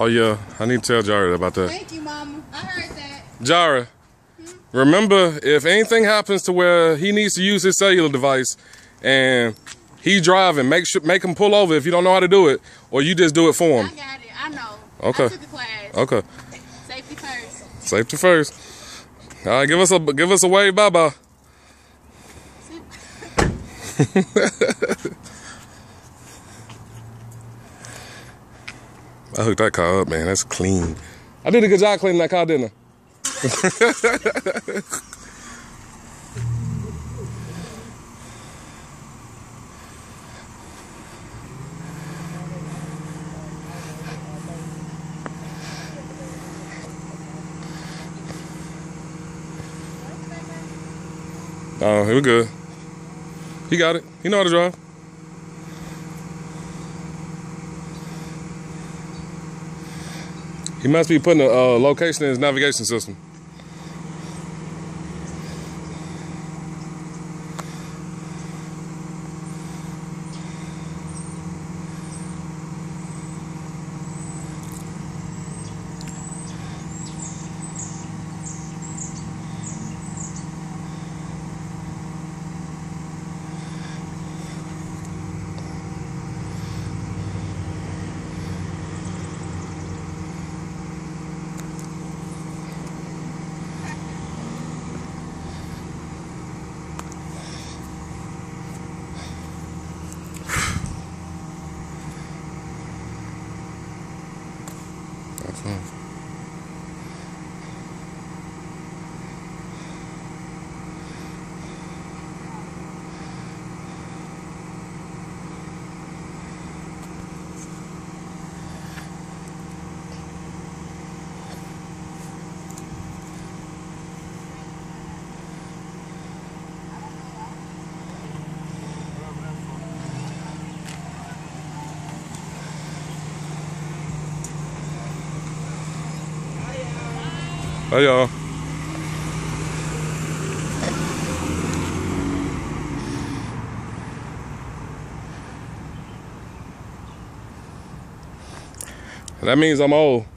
Oh yeah, I need to tell Jara about that. Thank you, Mama. I heard that. Jara, remember if anything happens to where he needs to use his cellular device and he driving, make sure make him pull over if you don't know how to do it, or you just do it for him. I got it. I know. Okay. I took a class. Okay, Safety first. safety first. All right, give us a give us a wave, bye bye. I hooked that car up, man. That's clean. I did a good job cleaning that car, didn't I? Oh, we good. He got it. He know how to drive. He must be putting a uh, location in his navigation system. That's fine. Hey y'all. That means I'm old.